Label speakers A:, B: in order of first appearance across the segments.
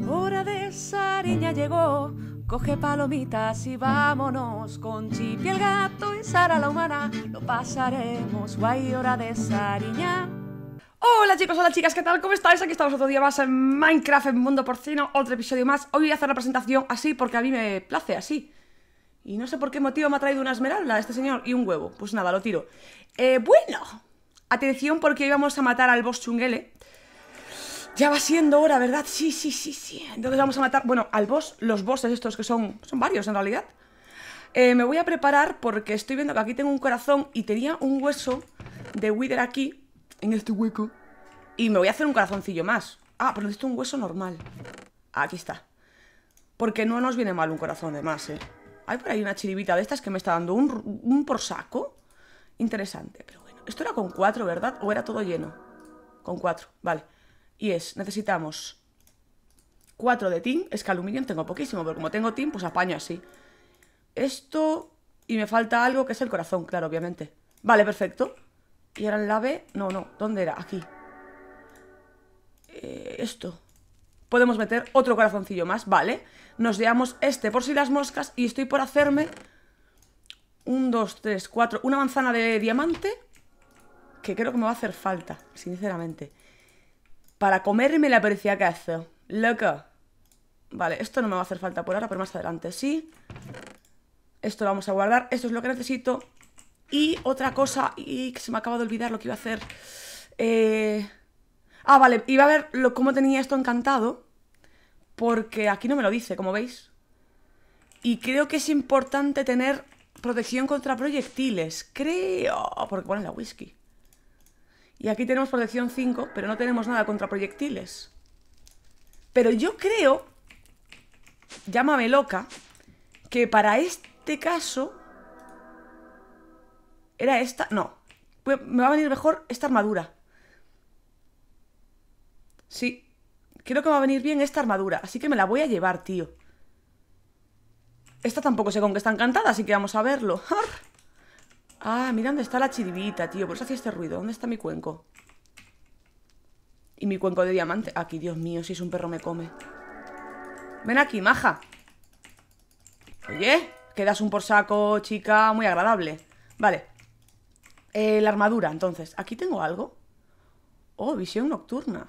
A: Hora de Sariña llegó, coge palomitas y vámonos con Chipi el gato y Sara la humana. Lo pasaremos guay, hora de Sariña. Hola chicos, hola chicas, ¿qué tal? ¿Cómo estáis? Aquí estamos otro día más en Minecraft en Mundo Porcino, otro episodio más. Hoy voy a hacer la presentación así porque a mí me place así. Y no sé por qué motivo me ha traído una esmeralda este señor y un huevo. Pues nada, lo tiro. Eh, bueno, atención porque hoy vamos a matar al boss chunguele. Ya va siendo hora, ¿verdad? Sí, sí, sí, sí. Entonces vamos a matar, bueno, al boss, los bosses estos que son, son varios en realidad. Eh, me voy a preparar porque estoy viendo que aquí tengo un corazón y tenía un hueso de Wither aquí, en este hueco. Y me voy a hacer un corazoncillo más. Ah, pero necesito un hueso normal. Aquí está. Porque no nos viene mal un corazón de más, ¿eh? Hay por ahí una chiribita de estas que me está dando un, un por saco. Interesante, pero bueno. Esto era con cuatro, ¿verdad? ¿O era todo lleno? Con cuatro, vale. Y es, necesitamos 4 de tin. Es que aluminio tengo poquísimo, pero como tengo tin, pues apaño así. Esto... Y me falta algo que es el corazón, claro, obviamente. Vale, perfecto. Y ahora el ave... No, no, ¿dónde era? Aquí. Eh, esto. Podemos meter otro corazoncillo más, vale. Nos llevamos este por si las moscas y estoy por hacerme... Un, dos, tres, cuatro... Una manzana de diamante que creo que me va a hacer falta, sinceramente. Para comerme la hace. Loco. Vale, esto no me va a hacer falta por ahora, pero más adelante sí. Esto lo vamos a guardar. Esto es lo que necesito. Y otra cosa, y que se me acaba de olvidar lo que iba a hacer. Eh... Ah, vale, iba a ver lo, cómo tenía esto encantado. Porque aquí no me lo dice, como veis. Y creo que es importante tener protección contra proyectiles. Creo. Porque pone la whisky. Y aquí tenemos protección 5, pero no tenemos nada contra proyectiles. Pero yo creo, llámame loca, que para este caso... Era esta... No. Me va a venir mejor esta armadura. Sí. Creo que me va a venir bien esta armadura. Así que me la voy a llevar, tío. Esta tampoco sé con qué está encantada, así que vamos a verlo. Ah, mira dónde está la chiribita, tío. Por eso hacía este ruido. ¿Dónde está mi cuenco? Y mi cuenco de diamante. Aquí, Dios mío, si es un perro me come. Ven aquí, maja. Oye, quedas un por saco, chica, muy agradable. Vale. Eh, la armadura, entonces. ¿Aquí tengo algo? Oh, visión nocturna.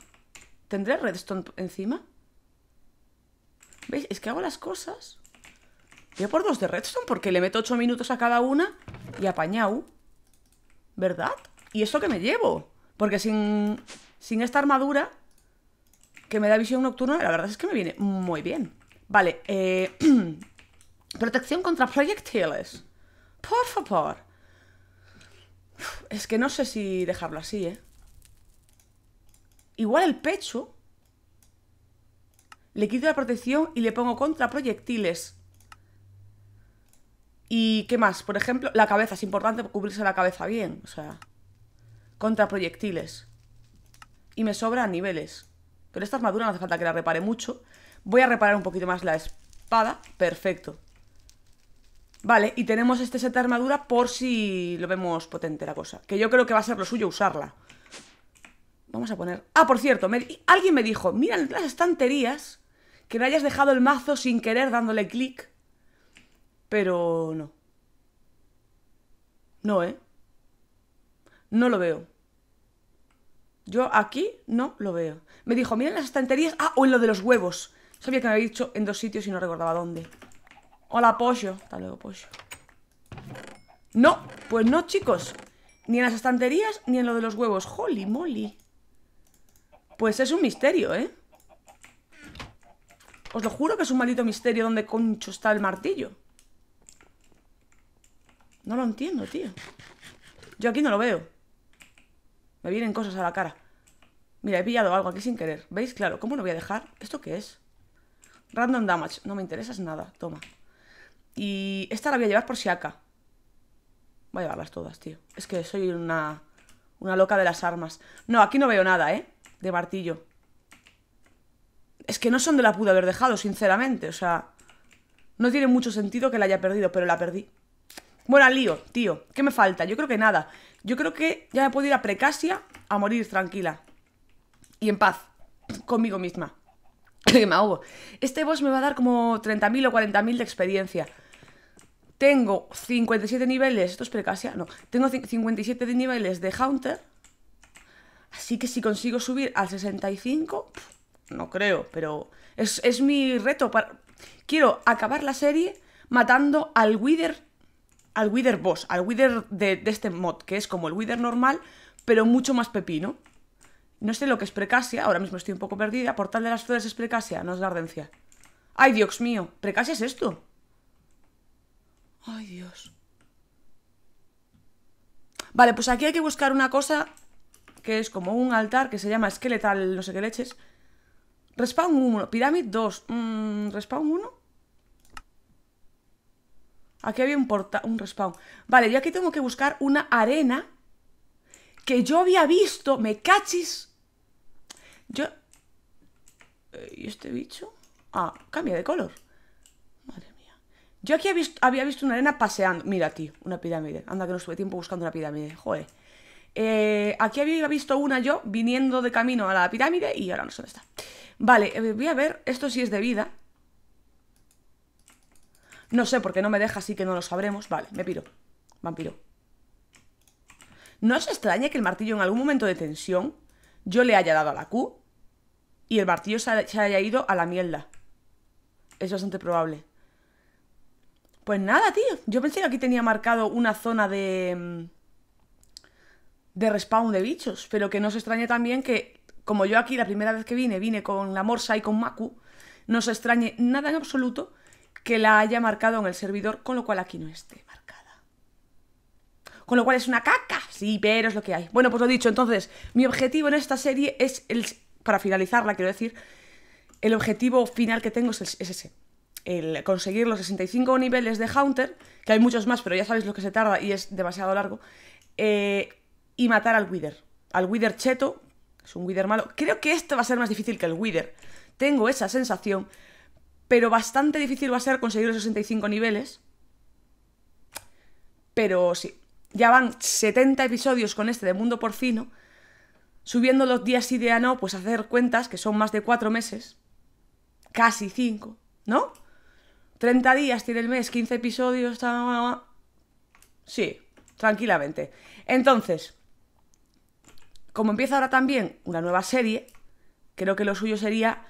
A: ¿Tendré redstone encima? ¿Veis? Es que hago las cosas Voy por dos de redstone porque le meto ocho minutos a cada una y apañado. ¿Verdad? ¿Y eso que me llevo? Porque sin, sin esta armadura que me da visión nocturna, la verdad es que me viene muy bien. Vale, eh, protección contra proyectiles. Por favor. Es que no sé si dejarlo así, ¿eh? Igual el pecho. Le quito la protección y le pongo contra proyectiles. ¿Y qué más? Por ejemplo, la cabeza. Es importante cubrirse la cabeza bien. O sea, contra proyectiles. Y me sobran niveles. Pero esta armadura no hace falta que la repare mucho. Voy a reparar un poquito más la espada. Perfecto. Vale, y tenemos este set de armadura por si lo vemos potente la cosa. Que yo creo que va a ser lo suyo usarla. Vamos a poner... Ah, por cierto, alguien me dijo, mira las estanterías que no hayas dejado el mazo sin querer dándole clic pero no. No, ¿eh? No lo veo. Yo aquí no lo veo. Me dijo, miren las estanterías. Ah, o en lo de los huevos. Sabía que me había dicho en dos sitios y no recordaba dónde. Hola, pollo. Hasta luego, pollo. No, pues no, chicos. Ni en las estanterías ni en lo de los huevos. Holy moly. Pues es un misterio, ¿eh? Os lo juro que es un maldito misterio donde concho está el martillo. No lo entiendo, tío. Yo aquí no lo veo. Me vienen cosas a la cara. Mira, he pillado algo aquí sin querer. ¿Veis? Claro, ¿cómo lo voy a dejar? ¿Esto qué es? Random damage. No me interesas nada. Toma. Y esta la voy a llevar por si acá. Voy a llevarlas todas, tío. Es que soy una... Una loca de las armas. No, aquí no veo nada, ¿eh? De martillo. Es que no son de la pude haber dejado, sinceramente. O sea... No tiene mucho sentido que la haya perdido, pero la perdí. Bueno, lío, tío. ¿Qué me falta? Yo creo que nada. Yo creo que ya me puedo ir a Precasia a morir tranquila. Y en paz. Conmigo misma. que me ahogo. Este boss me va a dar como 30.000 o 40.000 de experiencia. Tengo 57 niveles. ¿Esto es precasia? No. Tengo 57 niveles de Haunter. Así que si consigo subir al 65, no creo, pero es, mi reto. Para... Quiero acabar la serie matando al Wither, al Wither boss, al Wither de, de este mod, que es como el Wither normal, pero mucho más pepino. No sé lo que es precasia, ahora mismo estoy un poco perdida. Portal de las flores es precasia, no es gardencia. ¡Ay, Dios mío! ¿Precasia es esto? ¡Ay, Dios! Vale, pues aquí hay que buscar una cosa que es como un altar que se llama esqueletal, no sé qué leches. Respawn 1, Pyramid 2, mm, Respawn 1. Aquí había un portal, un respawn. Vale, yo aquí tengo que buscar una arena que yo había visto, me cachis. Yo... Eh, ¿Y este bicho? Ah, cambia de color. Madre mía. Yo aquí había visto, una arena paseando. Mira, tío, una pirámide. Anda que no estuve tiempo buscando una pirámide. Joder. Eh, aquí había visto una yo viniendo de camino a la pirámide y ahora no sé dónde está. Vale, eh, voy a ver. Esto sí es de vida. No sé por qué no me deja, así que no lo sabremos. Vale, me piro. Vampiro. No se extraña que el martillo en algún momento de tensión yo le haya dado a la Q y el martillo se haya ido a la mierda. Es bastante probable. Pues nada, tío. Yo pensé que aquí tenía marcado una zona de... Mm, de respawn de bichos. Pero que no se extrañe también que, como yo aquí la primera vez que vine, vine con la Morsa y con Maku, no se extrañe nada en absoluto que la haya marcado en el servidor, con lo cual aquí no esté marcada. Con lo cual es una caca. Sí, pero es lo que hay. Bueno, pues lo dicho, entonces, mi objetivo en esta serie es el para finalizarla, quiero decir, el objetivo final que tengo es, ese. El conseguir los 65 niveles de Haunter, que hay muchos más, pero ya sabéis lo que se tarda y es demasiado largo, eh, y matar al Wither. Al Wither cheto, es un Wither malo. Creo que este va a ser más difícil que el Wither. Tengo esa sensación, pero bastante difícil va a ser conseguir los 65 niveles. Pero sí, ya van 70 episodios con este de Mundo Porcino Subiendo los días y día no, pues hacer cuentas, que son más de cuatro meses, casi cinco, ¿no? 30 días tiene el mes, 15 episodios, sí, tranquilamente. Entonces, como empieza ahora también una nueva serie, creo que lo suyo sería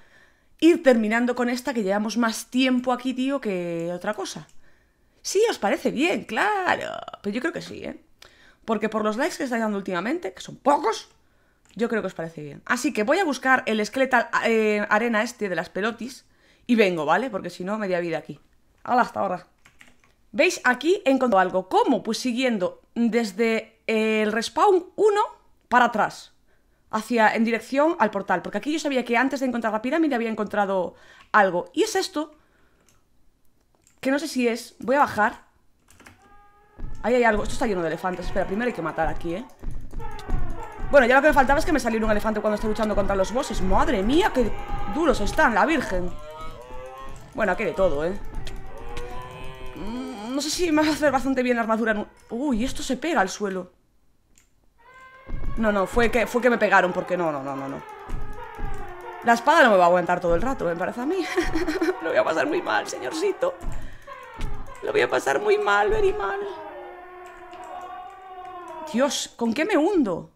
A: ir terminando con esta que llevamos más tiempo aquí, tío, que otra cosa. Sí, os parece bien, claro. Pero yo creo que sí, ¿eh? Porque por los likes que estáis dando últimamente, que son pocos, yo creo que os parece bien. Así que voy a buscar el esqueleto eh, arena este de las pelotis y vengo, ¿vale? Porque si no, media vida aquí. Hala, hasta ahora. ¿Veis? Aquí he encontrado algo. ¿Cómo? Pues siguiendo desde el respawn 1 para atrás. Hacia, en dirección al portal. Porque aquí yo sabía que antes de encontrar la pirámide había encontrado algo. Y es esto. Que no sé si es. Voy a bajar. Ahí hay algo. Esto está lleno de elefantes. Espera, primero hay que matar aquí, ¿eh? Bueno, ya lo que me faltaba es que me saliera un elefante cuando estoy luchando contra los bosses. ¡Madre mía, qué duros están, la virgen! Bueno, aquí de todo, ¿eh? Mm, no sé si me va a hacer bastante bien la armadura. Uy, esto se pega al suelo. No, no, fue que, fue que me pegaron, porque no, no, no, no, no. La espada no me va a aguantar todo el rato, me parece a mí. Lo voy a pasar muy mal, señorcito. Lo voy a pasar muy mal, very mal. Dios, ¿con qué me hundo?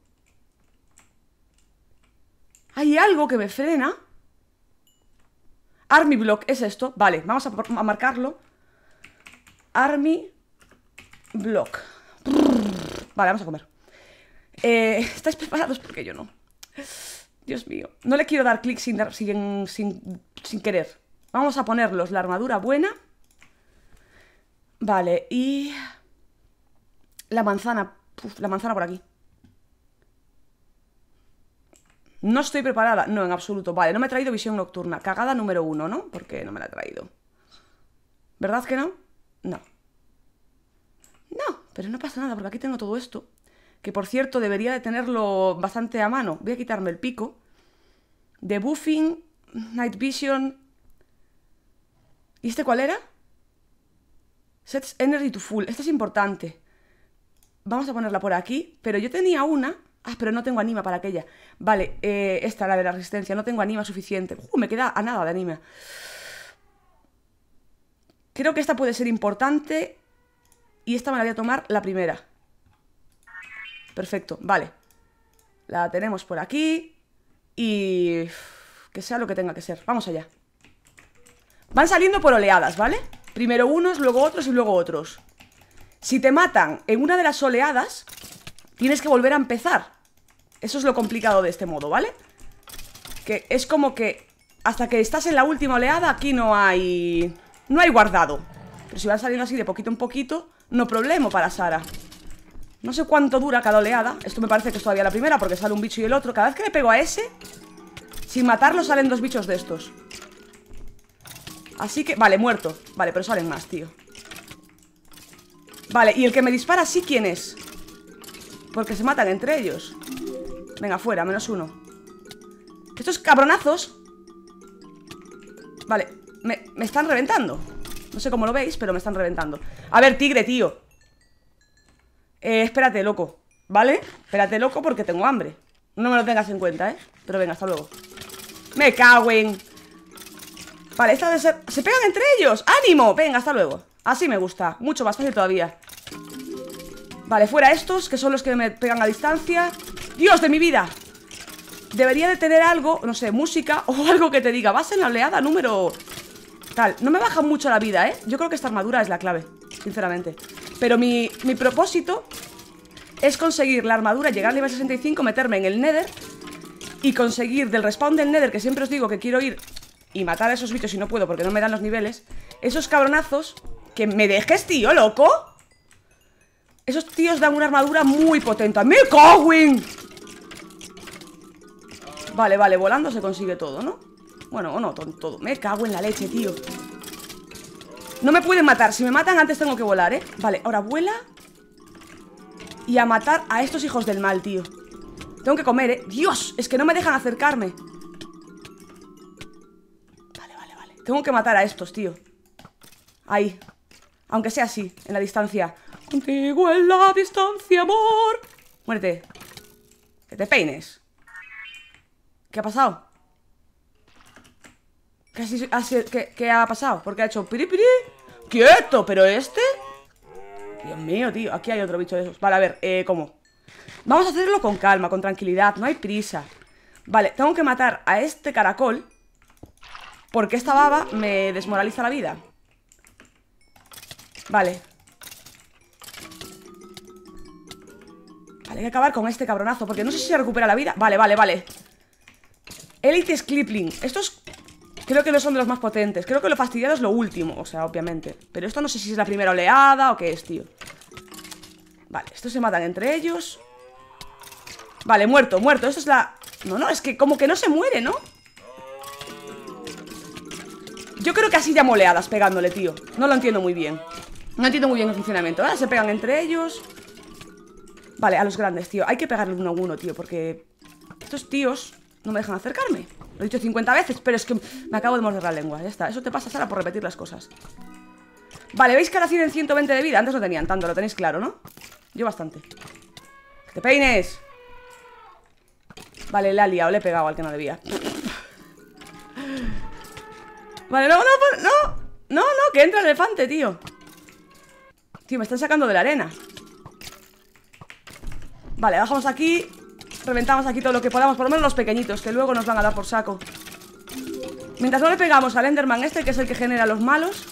A: Hay algo que me frena. Army Block es esto. Vale, vamos a, marcarlo. Army Block. Vale, vamos a comer. Eh, ¿Estáis preparados? Porque yo no. Dios mío. No le quiero dar clic sin, sin, sin, querer. Vamos a ponerlos la armadura buena. Vale, y... La manzana. la manzana por aquí. No estoy preparada. No, en absoluto. Vale, no me he traído visión nocturna. Cagada número uno, ¿no? Porque no me la he traído. ¿Verdad que no? No. No, pero no pasa nada porque aquí tengo todo esto. Que por cierto debería de tenerlo bastante a mano. Voy a quitarme el pico. De Buffing, Night Vision... ¿Y este cuál era? Sets Energy to Full. Esta es importante. Vamos a ponerla por aquí. Pero yo tenía una Ah, pero no tengo anima para aquella. Vale, eh, esta, la de la resistencia. No tengo anima suficiente. Uh, me queda a nada de anima. Creo que esta puede ser importante. Y esta me la voy a tomar la primera. Perfecto, vale. La tenemos por aquí. Y... Que sea lo que tenga que ser. Vamos allá. Van saliendo por oleadas, ¿vale? Primero unos, luego otros y luego otros. Si te matan en una de las oleadas, tienes que volver a empezar. Eso es lo complicado de este modo, ¿vale? Que es como que hasta que estás en la última oleada aquí no hay... No hay guardado. Pero si van saliendo así de poquito en poquito, no problema para Sara. No sé cuánto dura cada oleada. Esto me parece que es todavía la primera porque sale un bicho y el otro. Cada vez que le pego a ese, sin matarlo salen dos bichos de estos. Así que... Vale, muerto. Vale, pero salen más, tío. Vale, y el que me dispara sí, ¿quién es? Porque se matan entre ellos. Venga, fuera, menos uno Estos cabronazos Vale, me, están reventando No sé cómo lo veis, pero me están reventando A ver, tigre, tío eh, espérate, loco ¿Vale? Espérate, loco, porque tengo hambre No me lo tengas en cuenta, ¿eh? Pero venga, hasta luego Me cago en Vale, esta de ser... ¡Se pegan entre ellos! ¡Ánimo! Venga, hasta luego Así me gusta Mucho más fácil todavía Vale, fuera estos, que son los que me pegan a distancia ¡Dios de mi vida! Debería de tener algo, no sé, música o algo que te diga Vas en la oleada número... Tal, no me baja mucho la vida, ¿eh? Yo creo que esta armadura es la clave, sinceramente Pero mi, mi propósito es conseguir la armadura, llegar al nivel 65, meterme en el Nether Y conseguir del respawn del Nether, que siempre os digo que quiero ir y matar a esos bichos si no puedo porque no me dan los niveles Esos cabronazos que me dejes, tío, loco. Esos tíos dan una armadura muy potente. ¡Me cago Vale, vale, volando se consigue todo, ¿no? Bueno, o no, todo, Me cago en la leche, tío No me pueden matar. Si me matan antes tengo que volar, ¿eh? Vale, ahora vuela. Y a matar a estos hijos del mal, tío. Tengo que comer, ¿eh? ¡Dios! Es que no me dejan acercarme. Vale, vale, vale. Tengo que matar a estos, tío. Ahí. Aunque sea así, en la distancia. Contigo en la distancia, amor. Muérete. Que te peines. ¿Qué ha pasado? ¿Qué, ha pasado? Porque ha hecho piri piri ¡Quieto! ¿Pero este? Dios mío, tío Aquí hay otro bicho de esos Vale, a ver, eh, ¿cómo? Vamos a hacerlo con calma, con tranquilidad No hay prisa Vale, tengo que matar a este caracol Porque esta baba me desmoraliza la vida Vale Vale, hay que acabar con este cabronazo Porque no sé si se recupera la vida Vale, vale, vale Elite Scripling Estos creo que no son de los más potentes. Creo que lo fastidiado es lo último, o sea, obviamente. Pero esto no sé si es la primera oleada o qué es, tío. Vale, estos se matan entre ellos. Vale, muerto, muerto. Esto es la... No, no, es que como que no se muere, ¿no? Yo creo que así llamo oleadas pegándole, tío. No lo entiendo muy bien. No entiendo muy bien el funcionamiento. Ahora se pegan entre ellos. Vale, a los grandes, tío. Hay que pegarle uno a uno, tío Porque estos tíos no me dejan acercarme Lo he dicho 50 veces, pero es que me acabo de morder la lengua Ya está, eso te pasa, Sara, por repetir las cosas. Vale, ¿veis que ahora tienen 120 de vida? Antes no tenían tanto, lo tenéis claro, ¿no? Yo bastante. ¡Te peines! Vale, le ha liado, le he pegado al que no debía. Vale, no, no, no. No, no, que entra el elefante, tío. Tío, me están sacando de la arena. Vale, bajamos aquí Reventamos aquí todo lo que podamos Por lo menos los pequeñitos, que luego nos van a dar por saco. Mientras no le pegamos al Enderman este Que es el que genera los malos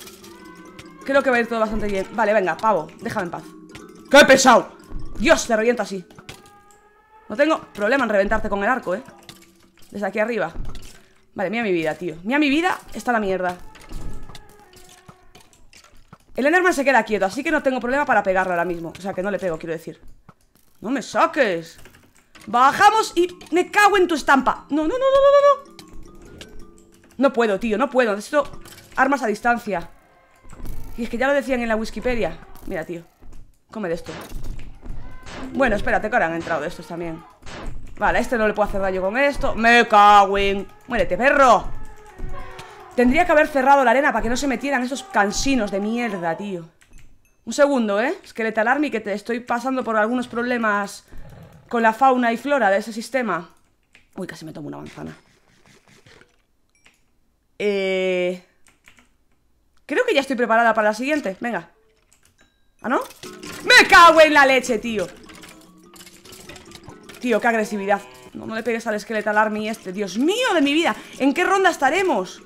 A: Creo que va a ir todo bastante bien. Vale, venga, pavo, déjame en paz. ¡Qué pesado! Dios, te reviento así. No tengo problema en reventarte con el arco, eh Desde aquí arriba. Vale, mira mi vida, tío. Mira mi vida, está la mierda. El Enderman se queda quieto Así que no tengo problema para pegarle ahora mismo. O sea, que no le pego, quiero decir. No me saques Bajamos y me cago en tu estampa. No, no, no, no, no, no No. Puedo, tío, no puedo. Necesito armas a distancia. Y es que ya lo decían en la Wikipedia. Mira, tío, come de esto. Bueno, espérate que ahora han entrado de estos también. Vale, a este no le puedo hacer daño con esto. Me cago en... Muérete, perro. Tendría que haber cerrado la arena para que no se metieran esos cansinos de mierda, tío. Un segundo, ¿eh? Esqueletal Army, que te estoy pasando por algunos problemas con la fauna y flora de ese sistema. Uy, casi me tomo una manzana. Eh... Creo que ya estoy preparada para la siguiente. Venga. ¿Ah, no? ¡Me cago en la leche, tío! Tío, qué agresividad. No, no le pegues al esqueleto al army este. Dios mío de mi vida. ¿En qué ronda estaremos?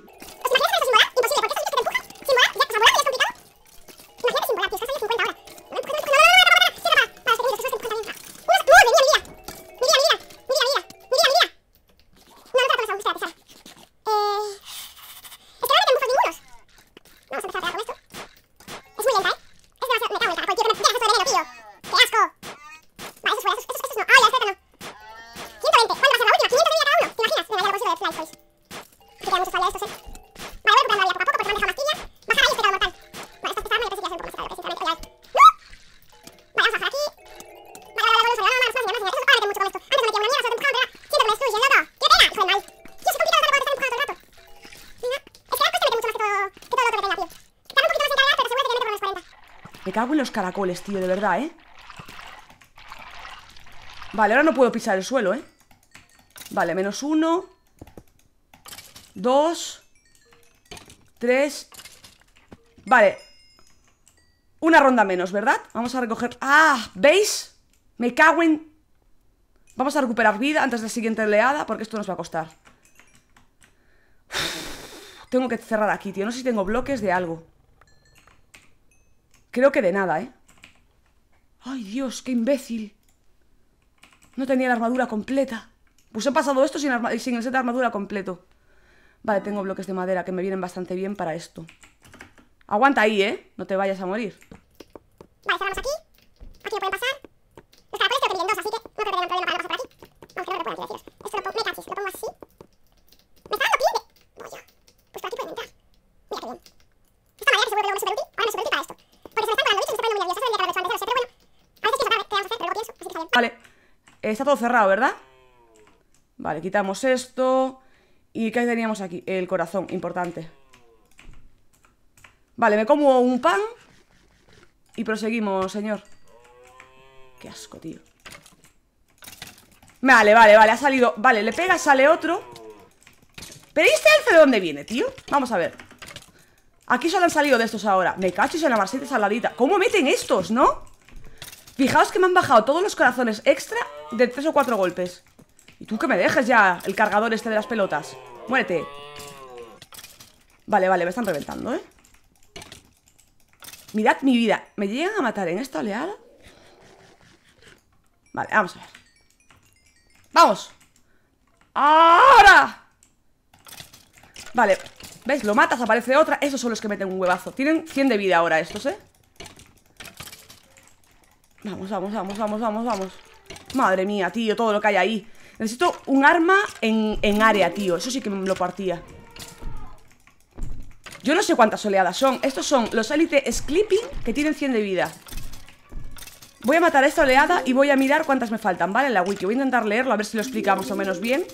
A: Me cago en los caracoles, tío, de verdad, ¿eh? Vale, ahora no puedo pisar el suelo, ¿eh? Vale, menos uno Dos Tres Vale Una ronda menos, ¿verdad? Vamos a recoger... ¡Ah! ¿Veis? Me cago en... Vamos a recuperar vida antes de la siguiente oleada Porque esto nos va a costar Tengo que cerrar aquí, tío No sé si tengo bloques de algo Creo que de nada, ¿eh? ¡Ay, Dios! ¡Qué imbécil! No tenía la armadura completa Pues he pasado esto sin, sin el set de armadura completo Vale, tengo bloques de madera que me vienen bastante bien para esto Aguanta ahí, ¿eh? No te vayas a morir
B: Vale, cerramos aquí Aquí no pueden pasar Los caracoles creo que vienen dos, así que no creo que tengan problema para no pasar por aquí Vamos, que no lo pueden deciros Esto lo pongo, me cachis, lo pongo así Me está dando pie de... Vaya Pues por aquí pueden entrar Mira qué bien Esta madera que seguro que luego me superútil Ahora me superútil para esto Porque se me están colando bichos, me estoy poniendo muy nerviosa Eso debería que haberlo hecho antes, pero bueno A veces pienso que vamos a hacer, pero luego pienso Así que está bien
A: Vale Está cerrado, ¿verdad? Vale, quitamos esto. ¿Y qué teníamos aquí? El corazón, importante. Vale, me como un pan Y proseguimos, señor. Qué asco, tío. Vale, vale, vale, ha salido. Vale, le pega, sale otro. ¿Pero este alce de dónde viene, tío? Vamos a ver. Aquí solo han salido de estos ahora. Me cachis en la masita saladita. ¿Cómo meten estos, no? Fijaos que me han bajado todos los corazones extra De tres o cuatro golpes Y tú que me dejes ya el cargador este de las pelotas Muérete Vale, vale, me están reventando, ¿eh? Mirad mi vida ¿Me llegan a matar en esta oleada? Vale, vamos a ver ¡Vamos! ¡Ahora! Vale, ¿ves? Lo matas, aparece otra Esos son los que meten un huevazo Tienen 100 de vida ahora estos, ¿eh? Vamos, vamos, vamos, vamos, vamos, vamos. Madre mía, tío, todo lo que hay ahí. Necesito un arma en, en área, tío. Eso sí que me lo partía. Yo no sé cuántas oleadas son. Estos son los Elite Sleeping Que tienen 100 de vida. Voy a matar a esta oleada y voy a mirar cuántas me faltan, ¿vale? En la wiki, voy a intentar leerlo a ver si lo explica más o menos bien.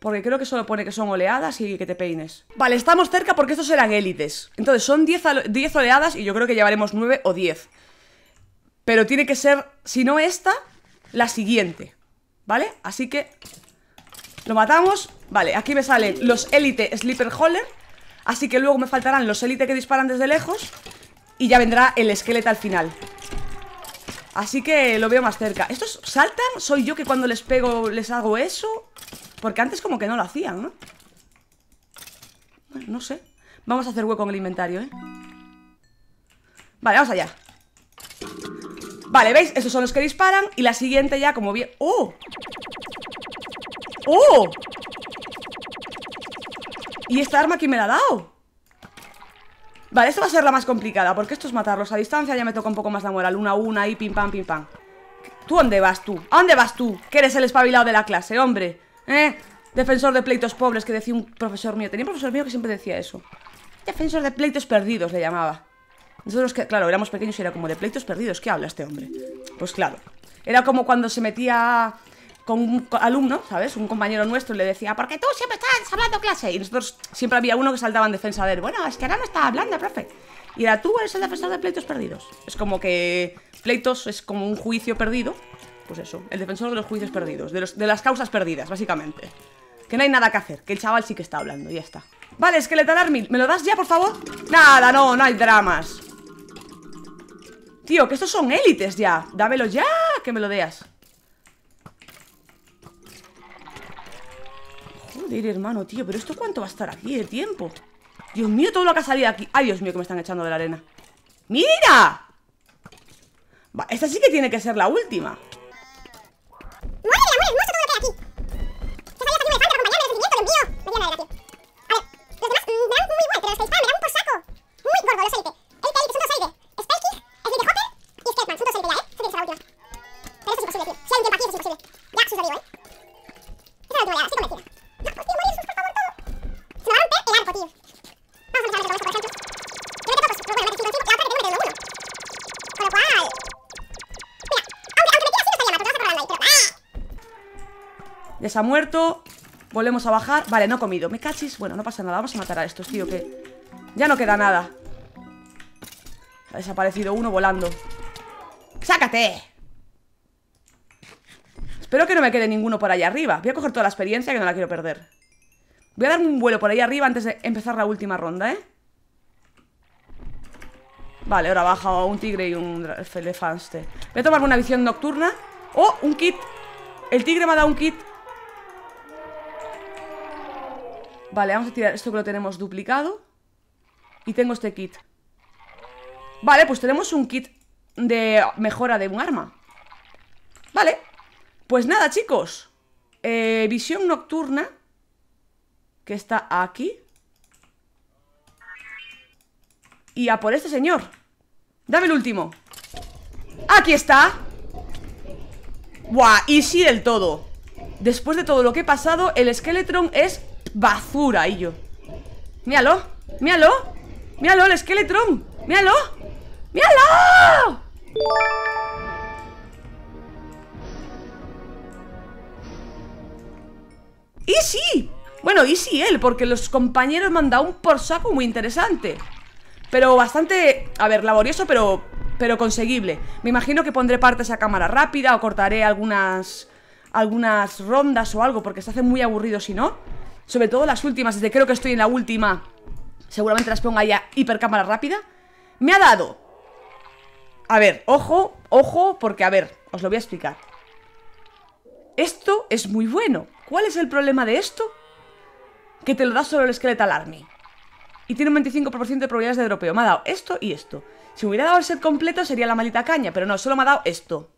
A: Porque creo que solo pone que son oleadas y que te peines. Vale, estamos cerca porque estos eran élites. Entonces son 10, 10 oleadas y yo creo que llevaremos 9 o 10 Pero tiene que ser, si no esta, la siguiente ¿Vale? Así que lo matamos Vale, aquí me salen los élite Sleeper Holler Así que luego me faltarán los élite que disparan desde lejos Y ya vendrá el esqueleto al final Así que lo veo más cerca ¿Estos saltan? ¿Soy yo que cuando les pego les hago eso? Porque antes como que no lo hacían, ¿no? No sé Vamos a hacer hueco en el inventario, ¿eh? Vale, vamos allá Vale, ¿veis? Estos son los que disparan Y la siguiente ya como bien... ¡Oh! ¡Oh! ¿Y esta arma quién me la ha dado? Vale, esta va a ser la más complicada Porque esto es matarlos a distancia Ya me toca un poco más la moral Una a una y pim pam, pim pam ¿Tú dónde vas tú? ¿A dónde vas tú? Que eres el espabilado de la clase, hombre ¿Eh? Defensor de pleitos pobres Que decía un profesor mío Tenía un profesor mío que siempre decía eso Defensor de pleitos perdidos le llamaba nosotros, que, claro, éramos pequeños y era como de pleitos perdidos. ¿Qué habla este hombre? Pues claro. Era como cuando se metía con un alumno, ¿sabes? Un compañero nuestro y le decía, porque tú siempre estás hablando clase. Y nosotros siempre había uno que saltaba en defensa de él. Bueno, es que ahora no estaba hablando, profe. Y era tú eres el defensor de pleitos perdidos. Es como que pleitos es como un juicio perdido. Pues eso, el defensor de los juicios perdidos, de, los, de las causas perdidas, básicamente. Que no hay nada que hacer, que el chaval sí que está hablando, ya está. Vale, Skeletal Army, ¿me lo das ya, por favor? Nada, no, no hay dramas. Tío, que estos son élites ya. Dámelo ya, que me lo deas. Joder, hermano, tío, pero ¿esto cuánto va a estar aquí de tiempo? Dios mío, todo lo que ha salido aquí Ay, Dios mío, que me están echando de la arena ¡Mira! Va, esta sí que tiene que ser la última Ya se ha muerto Volvemos a bajar. Vale, no he comido. Me cachis. Bueno, no pasa nada Vamos a matar a estos, tío Que ya no queda nada. Ha desaparecido uno volando. ¡Sácate! Espero que no me quede ninguno por allá arriba. Voy a coger toda la experiencia que no la quiero perder. Voy a darme un vuelo por ahí arriba antes de empezar la última ronda, ¿eh? Vale, ahora baja un tigre y un elefante. Voy a tomarme una visión nocturna ¡Oh! Un kit. El tigre me ha dado un kit Vale, vamos a tirar esto que lo tenemos duplicado. Y tengo este kit. Vale, pues tenemos un kit de mejora de un arma. Vale. Pues nada, chicos. Eh, Visión nocturna Que está aquí. Y a por este señor. Dame el último. Aquí está. Buah, easy del todo. Después de todo lo que he pasado El Skeletron es basura, y yo. Míralo, míralo Míralo, el Skeletron Míralo, míralo Y sí. Bueno, y sí él, porque los compañeros me han dado un por saco muy interesante. Pero bastante, a ver, laborioso, pero, pero conseguible. Me imagino que pondré partes a cámara rápida O cortaré algunas, algunas rondas o algo Porque se hace muy aburrido si no sobre todo las últimas, desde creo que estoy en la última Seguramente las ponga ya hipercámara rápida. Me ha dado A ver, ojo, ojo Porque, a ver, os lo voy a explicar. Esto es muy bueno. ¿Cuál es el problema de esto? Que te lo da solo el Skeletal Army. Y tiene un 25% de probabilidades de dropeo. Me ha dado esto y esto. Si me hubiera dado el set completo sería la maldita caña Pero no, solo me ha dado esto.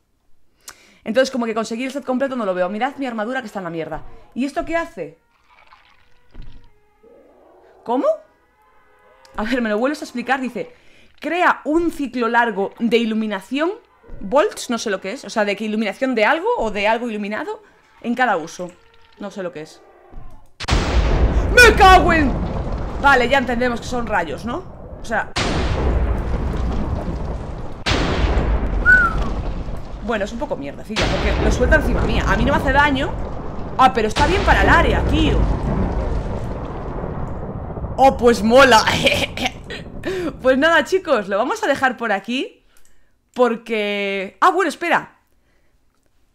A: Entonces como que conseguir el set completo no lo veo. Mirad mi armadura que está en la mierda. ¿Y esto qué hace? ¿Cómo? A ver, me lo vuelves a explicar, dice Crea un ciclo largo de iluminación Volts, no sé lo que es O sea, de que iluminación de algo o de algo iluminado En cada uso No sé lo que es ¡Me cago en! Vale, ya entendemos que son rayos, ¿no? O sea... Bueno, es un poco mierda, Porque lo suelta encima mía A mí no me hace daño Ah, pero está bien para el área, tío Oh, pues mola Pues nada, chicos, lo vamos a dejar por aquí Porque... Ah, bueno, espera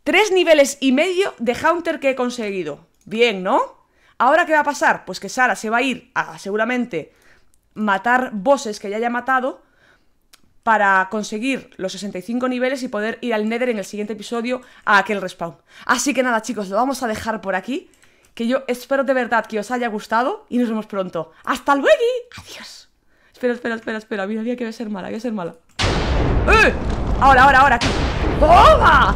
A: Tres niveles y medio de Haunter que he conseguido Bien, ¿no? ¿Ahora qué va a pasar? Pues que Sara se va a ir a, seguramente, matar bosses que ya haya matado para conseguir los 65 niveles y poder ir al Nether en el siguiente episodio a aquel respawn. Así que nada, chicos, lo vamos a dejar por aquí que yo espero de verdad que os haya gustado y nos vemos pronto. ¡Hasta luego! ¡Adiós! Espera, espera, espera, espera. Mira, mira que voy a ser mala, voy a ser mala. ¡Eh! Ahora, ahora, ahora. ¡Toma!